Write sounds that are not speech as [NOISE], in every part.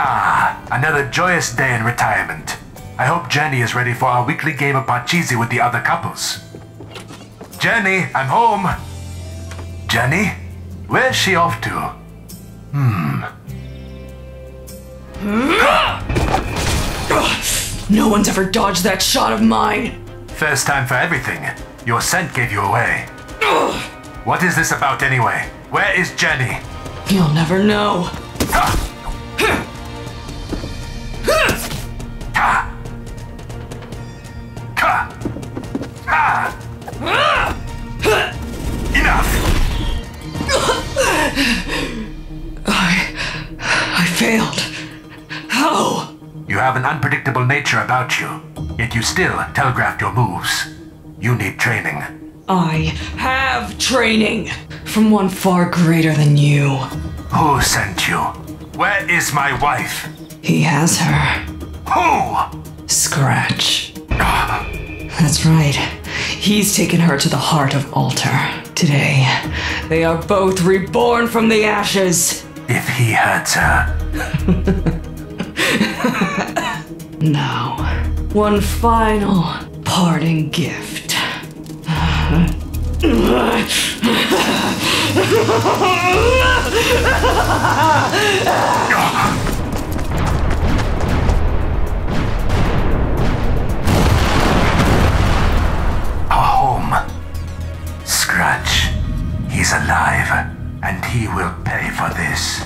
Ah, another joyous day in retirement. I hope Jenny is ready for our weekly game of Parcheesi with the other couples. Jenny, I'm home. Jenny? Where's she off to? Hmm. No one's ever dodged that shot of mine. First time for everything. Your scent gave you away. What is this about anyway? Where is Jenny? You'll never know. [LAUGHS] an unpredictable nature about you, yet you still telegraphed your moves. You need training. I have training from one far greater than you. Who sent you? Where is my wife? He has her. Who? Scratch. That's right. He's taken her to the heart of Altar. Today, they are both reborn from the ashes. If he hurts her, [LAUGHS] Now, one final parting gift. our home. Scratch. He's alive, and he will pay for this.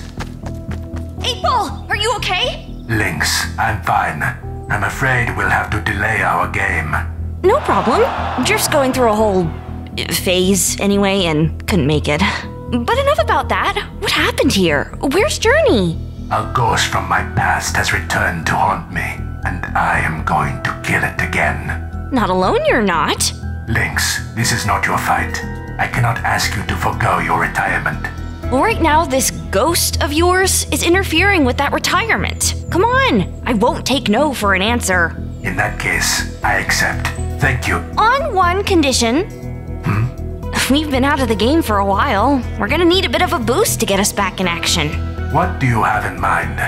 Eight Ball, are you okay? Lynx, I'm fine. I'm afraid we'll have to delay our game. No problem. Just going through a whole uh, phase anyway and couldn't make it. But enough about that. What happened here? Where's Journey? A ghost from my past has returned to haunt me, and I am going to kill it again. Not alone, you're not. Lynx, this is not your fight. I cannot ask you to forego your retirement. Well, right now, this ghost of yours is interfering with that retirement. Come on. I won't take no for an answer. In that case, I accept. Thank you. On one condition. Hmm? We've been out of the game for a while. We're gonna need a bit of a boost to get us back in action. What do you have in mind?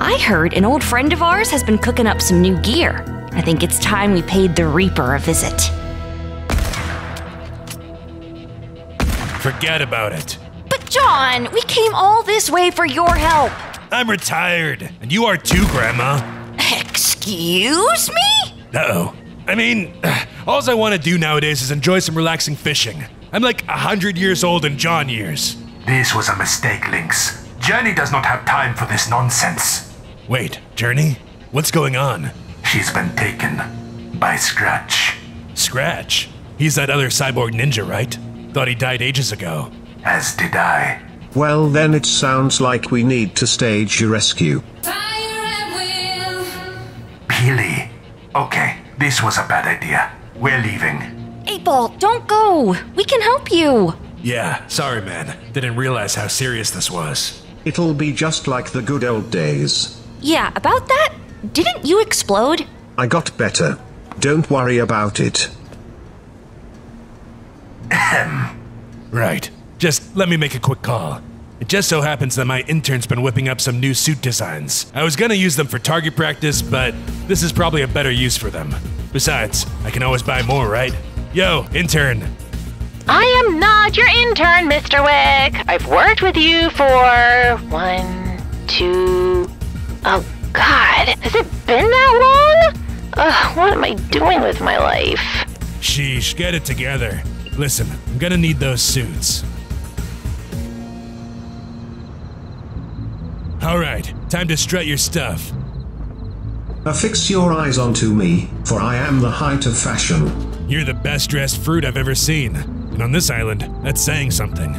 I heard an old friend of ours has been cooking up some new gear. I think it's time we paid the Reaper a visit. Forget about it. But John, we came all this way for your help. I'm retired, and you are too, Grandma. Excuse me? Uh oh. I mean, [SIGHS] all I want to do nowadays is enjoy some relaxing fishing. I'm like a hundred years old in John years. This was a mistake, Lynx. Journey does not have time for this nonsense. Wait, Journey? What's going on? She's been taken by Scratch, Scratch. He's that other cyborg ninja, right? Thought he died ages ago. As did I. Well, then it sounds like we need to stage a rescue. Peely. Okay, this was a bad idea. We're leaving. Eight Ball, don't go. We can help you. Yeah, sorry, man. Didn't realize how serious this was. It'll be just like the good old days. Yeah, about that, didn't you explode? I got better. Don't worry about it. Right. Just let me make a quick call. It just so happens that my intern's been whipping up some new suit designs. I was gonna use them for target practice, but this is probably a better use for them. Besides, I can always buy more, right? Yo, intern. I am not your intern, Mr. Wick. I've worked with you for one, two. Oh, God. Has it been that long? Ugh, what am I doing with my life? Sheesh, get it together. Listen, I'm gonna need those suits. Alright, time to strut your stuff. Affix your eyes onto me, for I am the height of fashion. You're the best dressed fruit I've ever seen. And on this island, that's saying something.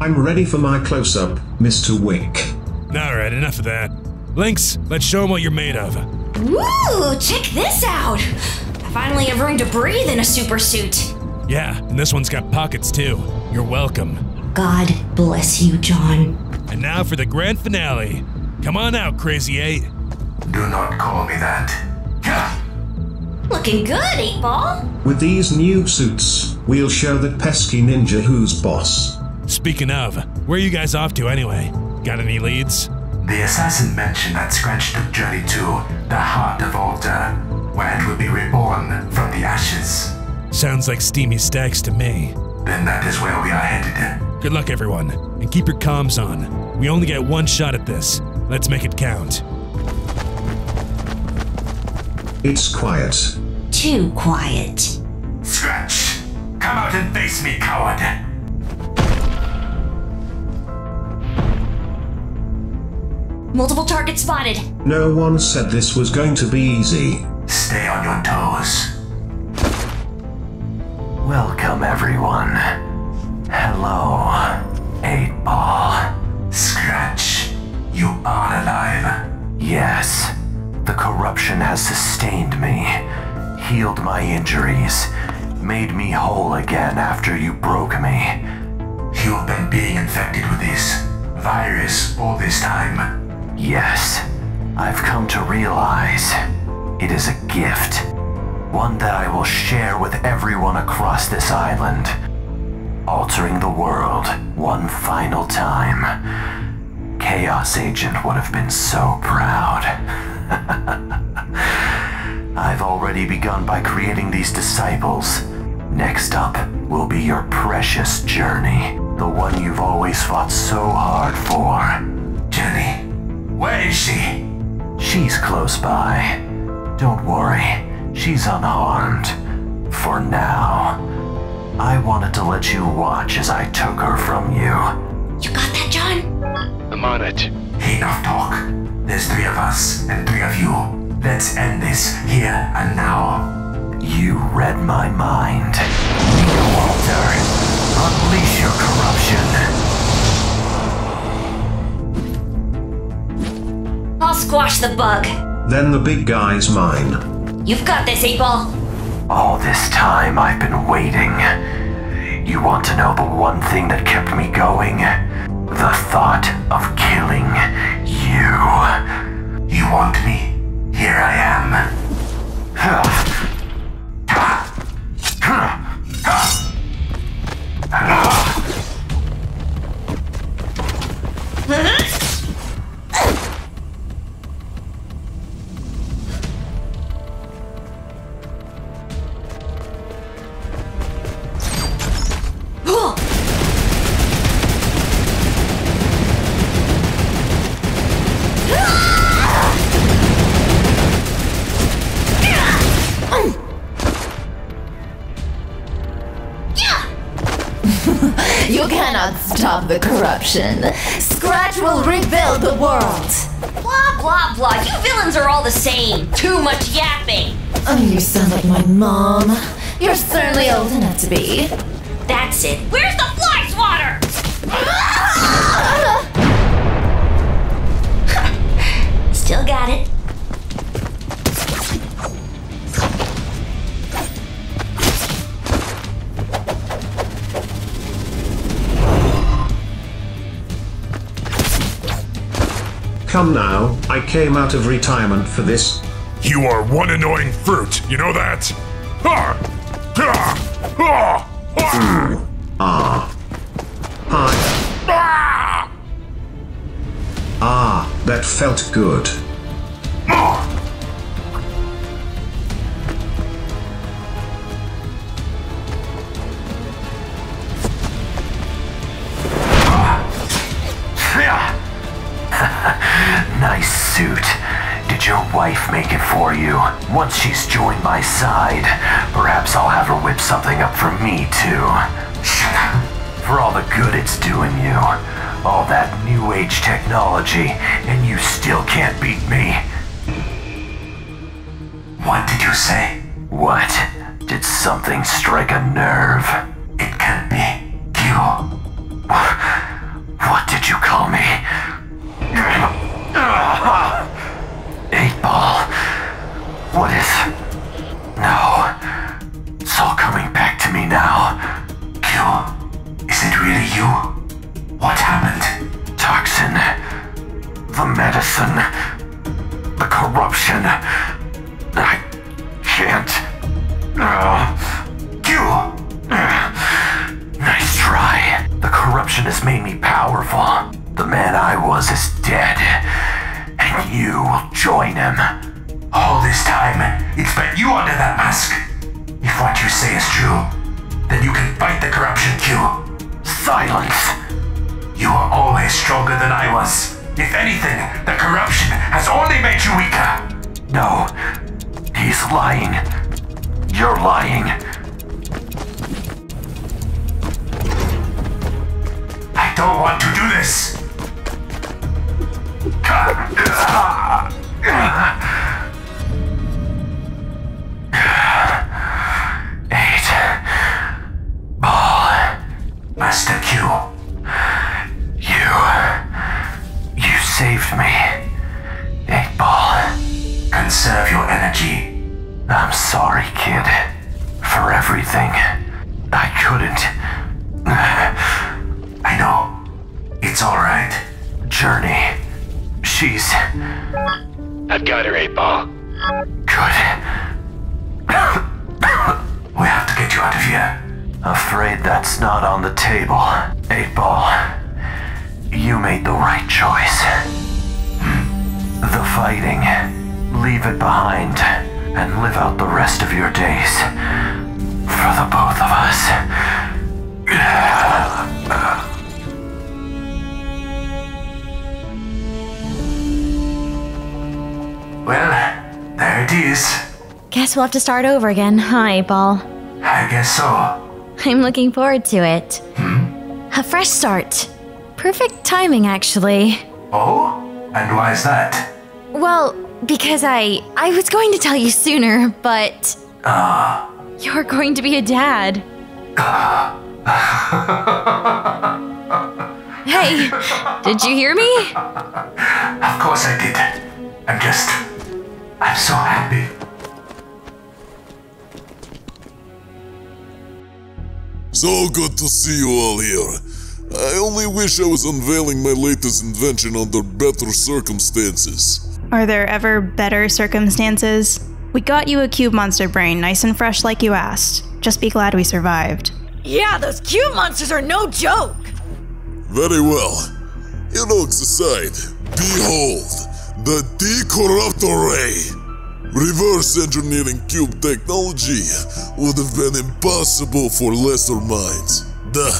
I'm ready for my close up, Mr. Wick. Alright, enough of that. Lynx, let's show 'em what you're made of. Woo! Check this out. I finally have room to breathe in a super suit. Yeah, and this one's got pockets too. You're welcome. God bless you, John. And now for the grand finale. Come on out, Crazy Eight. Do not call me that. Gah! Looking good, Eight Ball. With these new suits, we'll show that pesky ninja who's boss. Speaking of, where are you guys off to anyway? Got any leads? The assassin mentioned that Scratch took Journey to the heart of Alter, where it will be reborn from the ashes. Sounds like steamy stacks to me. Then that is where we are headed. Good luck, everyone, and keep your comms on. We only get one shot at this. Let's make it count. It's quiet. Too quiet. Scratch, come out and face me, coward. Multiple targets spotted. No one said this was going to be easy. Stay on your toes. Welcome, everyone. Hello, corruption has sustained me, healed my injuries, made me whole again after you broke me. You've been being infected with this virus all this time. Yes, I've come to realize it is a gift. One that I will share with everyone across this island. Altering the world one final time. Chaos Agent would have been so proud. [LAUGHS] I've already begun by creating these disciples. Next up will be your precious journey, the one you've always fought so hard for. Jenny, where is she? She's close by. Don't worry, she's unharmed. For now. I wanted to let you watch as I took her from you. You got that? I'm on it. Enough talk. There's three of us and three of you. Let's end this here and now. You read my mind. Neo Walter, unleash your corruption. I'll squash the bug. Then the big guy's mine. You've got this, 8 Ball. All this time I've been waiting. You want to know the one thing that kept me going? The thought of killing you. You want me? Here I am. [SIGHS] You cannot stop the corruption. Scratch will rebuild the world. Blah, blah, blah. You villains are all the same. Too much yapping. Oh, you sound like my mom. You're certainly old enough to be. That's it. Where's the fly swatter? [LAUGHS] Still got it. Come now, I came out of retirement for this. You are one annoying fruit, you know that? Ah! Ah! Ah! Ah! Ah. Hi. Ah! Ah, that felt good. Suit. Did your wife make it for you? Once she's joined my side, perhaps I'll have her whip something up for me too. [LAUGHS] For all the good it's doing you. All that new age technology, and you still can't beat me. What did you say? What? Did something strike a nerve? It can't be. you. What did you call me? [LAUGHS] What is. Silence! You are always stronger than I was. If anything, the corruption has only made you weaker. No, he's lying. You're lying. I don't want to do this. Saved me. Eight ball. Conserve your energy. I'm sorry, kid. For everything. I couldn't. [SIGHS] I know. It's alright. Journey. She's. I've got her, 8 Ball. Good. [COUGHS] We have to get you out of here. Afraid that's not on the table. Eight ball. You made the right choice. Hmm. The fighting. Leave it behind and live out the rest of your days. For the both of us. Well, there it is. Guess we'll have to start over again, Eight Ball? I guess so. I'm looking forward to it. Hmm? A fresh start. Perfect timing, actually. Oh? And why is that? Well, because I I was going to tell you sooner, but Ah. you're going to be a dad. [LAUGHS] Hey, did you hear me? Of course I did. I'm just. I'm so happy. So good to see you all here. I only wish I was unveiling my latest invention under better circumstances. Are there ever better circumstances? We got you a cube monster brain, nice and fresh like you asked. Just be glad we survived. Yeah, those cube monsters are no joke. Very well. Jokes aside, behold, the Decorruptor Ray. Reverse engineering cube technology would have been impossible for lesser minds. Duh,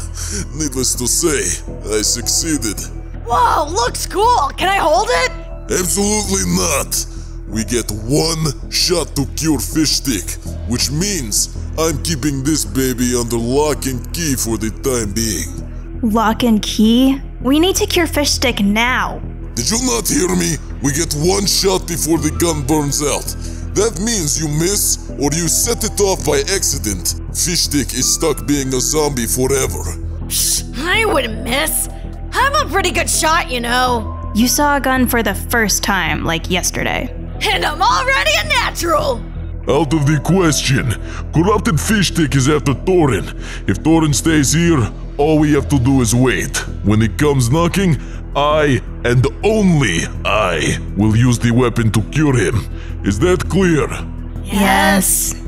needless to say, I succeeded. Whoa, looks cool. Can I hold it? Absolutely not. We get one shot to cure fish stick, which means I'm keeping this baby under lock and key for the time being. Lock and key? We need to cure fish stick now. Did you not hear me? We get one shot before the gun burns out. That means you miss or you set it off by accident. Fish stick is stuck being a zombie forever. Shh, I wouldn't miss. I'm a pretty good shot, you know. You saw a gun for the first time, like yesterday. And I'm already a natural. Out of the question. Corrupted fish stick is after Torin. If Torin stays here, all we have to do is wait. When he comes knocking, I, and only I, will use the weapon to cure him. Is that clear? Yes.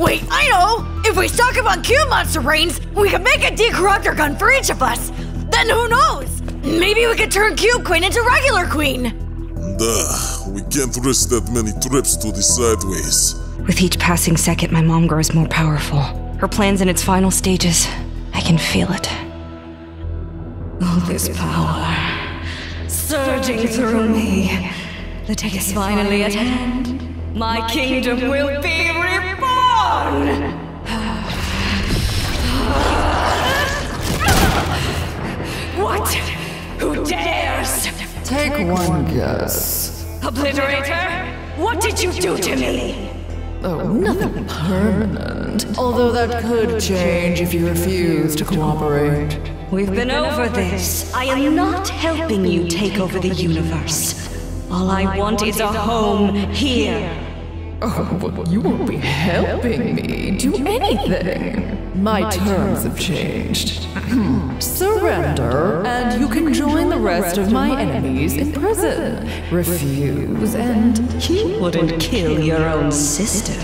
Wait, I know! If we stock up on cube monster brains, we can make a decorruptor gun for each of us! Then who knows? Maybe we could turn Cube Queen into regular Queen! Duh, we can't risk that many trips to the sideways. With each passing second, my mom grows more powerful. Her plan's in its final stages. I can feel it. All this power surging through me. The day is finally at hand. My kingdom will be reborn! What? Who dares? Take one guess. Obliterator? What did you do to me? Oh, oh nothing permanent. Although that could change if you refuse to cooperate. We've been over this. I am not helping you take over the universe. All I want is a home here. Oh, but you won't be helping me do anything. My terms have changed. Surrender, and you can join the rest of my enemies in prison. Refuse, and You wouldn't kill your own sister.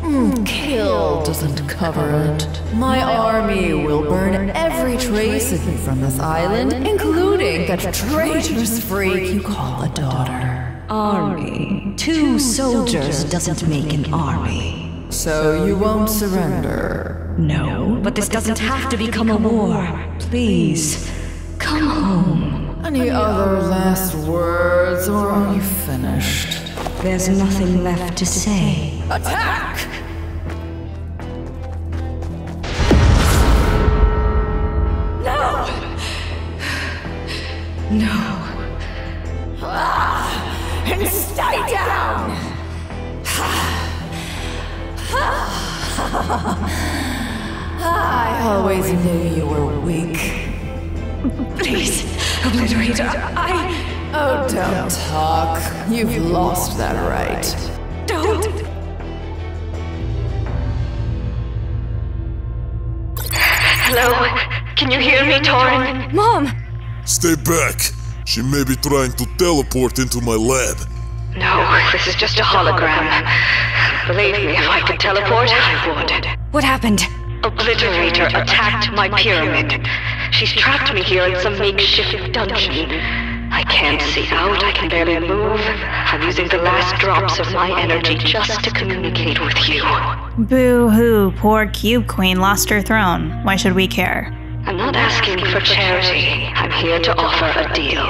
Hmm, kill doesn't cover it. My army will burn every trace of you from this island, including that traitorous freak you call a daughter. Army. Two soldiers doesn't make an army. So you won't surrender? No, but this doesn't have to become a war. Please, come home. Any other last words, or are you finished? There's nothing left to say. Attack! No! No. And stay down! I always knew you were weak. Please, Obliterator, I. Oh, don't talk. You've lost that right. Don't. Hello? Can you hear me, Torin? Mom! Stay back. She may be trying to teleport into my lab. No, this is just a hologram. Believe me, if I could teleport, I would. What happened? Obliterator attacked my pyramid. She's trapped me here in some makeshift dungeon. I can't see out, I can barely move. I'm using the last drops of my energy just to communicate with you. Boo hoo, poor Cube Queen lost her throne. Why should we care? I'm not asking for charity. I'm here to offer a deal.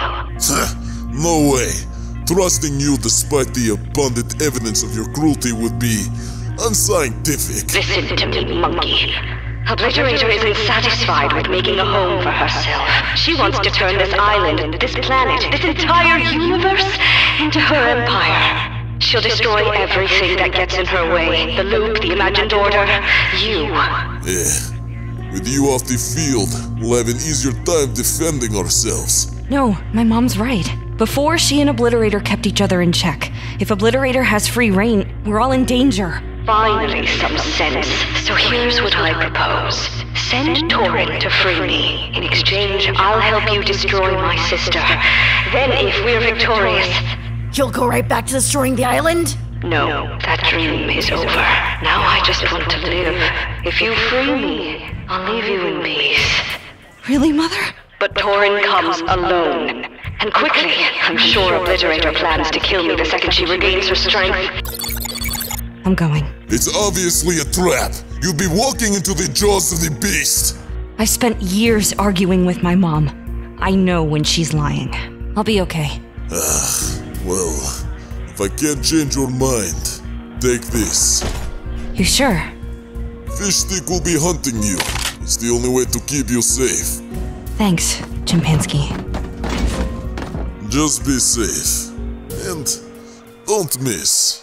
no way. Trusting you despite the abundant evidence of your cruelty would be unscientific. Listen to me, monkey. Obliterator isn't satisfied with making a home for herself. She wants to turn this island, this planet, this entire universe into her empire. She'll destroy everything that gets in her way. The loop, the imagined order, you. Yeah. With you off the field, we'll have an easier time defending ourselves. No, my mom's right. Before, she and Obliterator kept each other in check. If Obliterator has free reign, we're all in danger. Finally, some sense. So here's what I propose. Send Torin to free me. In exchange, I'll help you destroy my sister. Then, if we're victorious... You'll go right back to destroying the island? No, that dream is over. Now I just want to live. If you free me, I'll leave you in peace. Really, Mother? But Torin comes alone. And quickly, I'm sure Obliterator plans to kill me the second she regains her strength. I'm going. It's obviously a trap. You'll be walking into the jaws of the beast. I spent years arguing with my mom. I know when she's lying. I'll be okay. Ah, well, if I can't change your mind, take this. You sure? Fish Stick will be hunting you. It's the only way to keep you safe. Thanks, Chimpanski. Just be safe. And don't miss.